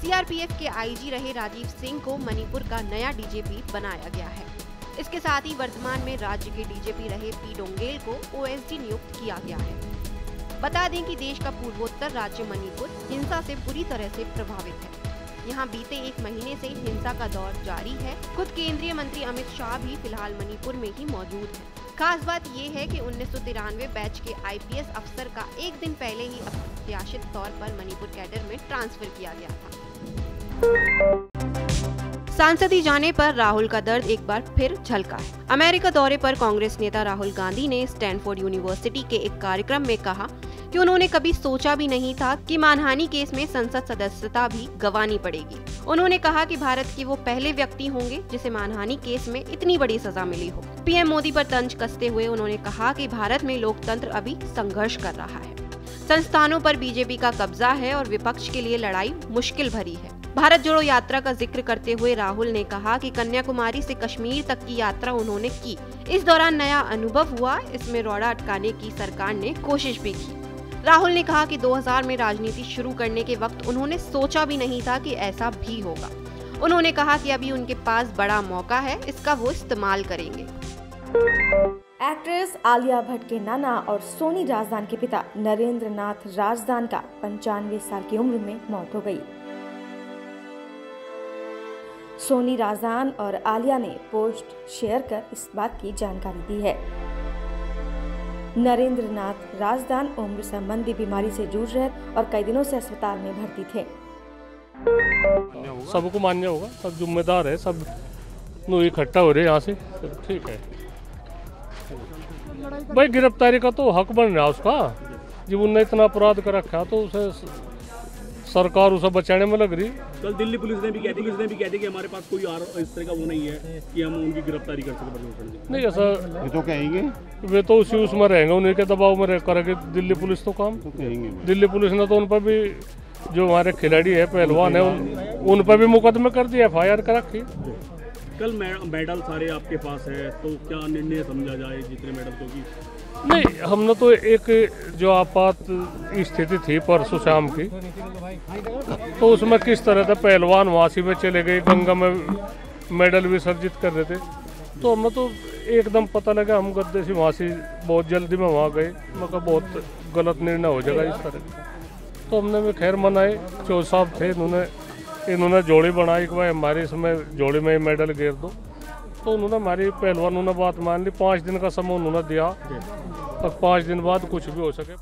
CRPF के IG रहे राजीव सिंह को मणिपुर का नया डीजीपी बनाया गया है। इसके साथ ही वर्तमान में राज्य के डीजीपी रहे पी डोंगेल को ओएसडी नियुक्त किया गया है। बता दें कि देश का पूर्वोत्तर राज्य मणिपुर हिंसा से पूरी तरह से प्रभावित है। यहाँ बीते एक महीने से हिंसा का दौर जारी है। खुद केंद्रीय मंत्री अमित शाह भी फ़िलहाल मणिपुर में ही मौजूद है। खास बात ये है कि उन्नीस सौ तिरानवे बैच के आईपीएस अफसर का एक दिन पहले ही अप्रत्याशित तौर पर मणिपुर कैडर में ट्रांसफ़र किया गया था। सांसदी जाने पर राहुल का दर्द एक बार फिर झलका है। अमेरिका दौरे पर कांग्रेस नेता राहुल गांधी ने स्टैनफोर्ड यूनिवर्सिटी के एक कार्यक्रम में कहा कि उन्होंने कभी सोचा भी नहीं था कि मानहानि केस में संसद सदस्यता भी गंवानी पड़ेगी। उन्होंने कहा कि भारत के वो पहले व्यक्ति होंगे जिसे मानहानि केस में इतनी बड़ी सजा मिली हो। पीएम मोदी पर तंज कसते हुए उन्होंने कहा कि भारत में लोकतंत्र अभी संघर्ष कर रहा है। संस्थानों पर बीजेपी का कब्जा है और विपक्ष के लिए लड़ाई मुश्किल भरी है। भारत जोड़ो यात्रा का ज़िक्र करते हुए राहुल ने कहा कि कन्याकुमारी से कश्मीर तक की यात्रा उन्होंने की। इस दौरान नया अनुभव हुआ, इसमें रोड़ा अटकाने की सरकार ने कोशिश भी की। राहुल ने कहा कि 2000 में राजनीति शुरू करने के वक्त उन्होंने सोचा भी नहीं था कि ऐसा भी होगा। उन्होंने कहा कि अभी उनके पास बड़ा मौका है, इसका वो इस्तेमाल करेंगे। एक्ट्रेस आलिया भट्ट के नाना और सोनी राजदान के पिता नरेंद्र नाथ राजदान का पंचानवे साल की उम्र में मौत हो गई। सोनी राजदान और आलिया ने पोस्ट शेयर कर इस बात की जानकारी दी है। नरेंद्र नाथ राजदान उम्र संबंधी बीमारी से जूझ रहे और कई दिनों से अस्पताल में भर्ती थे। सबको मान्य होगा, सब जिम्मेदार है, सब इकट्ठा हो रहे यहाँ से ठीक है। भाई गिरफ्तारी का तो हक बन रहा उसका। जब उनने इतना अपराध कर रखा तो उसे सरकार उसे बचाने में लग रही। कल दिल्ली पुलिस ने भी कह दी पुलिस ने भी कह दी कि हमारे पास कोई आर इस तरह का वो नहीं है कि हम उनकी गिरफ्तारी कर सके प्रदर्शन नहीं ऐसा ये तो कहेंगे। वे तो उसी उसमें रहेंगे उन्हीं के दबाव में रह करेगी। दिल्ली पुलिस तो काम तो कहेंगे। दिल्ली पुलिस ने तो उन पर भी जो हमारे खिलाड़ी है पहलवान है उन, उन पर भी मुकदमे कर दिया एफ़ आई आर कर रखी कल मेडल सारे आपके पास है तो क्या निर्णय समझा जाए जितने मेडल क्योंकि नहीं, हमने तो एक जो आपात स्थिति थी परसों शाम की तो उसमें किस तरह से पहलवान वासी में चले गए, गंगा में मेडल विसर्जित कर रहे थे। तो हमें तो एकदम पता लगा, हम गद्दे से वहाँ से बहुत जल्दी में वहाँ गए मैं बहुत गलत निर्णय हो जाएगा इस तरह तो हमने भी खैर मनाए चौ साहब थे इन्होंने इन्होंने जोड़ी बनाई कि भाई हमारे इसमें जोड़ी में ही मेडल घेर दो। तो उन्होंने हमारी पहलवानों ने बात मान ली पाँच दिन का समय उन्होंने दिया। और पाँच दिन बाद कुछ भी हो सके।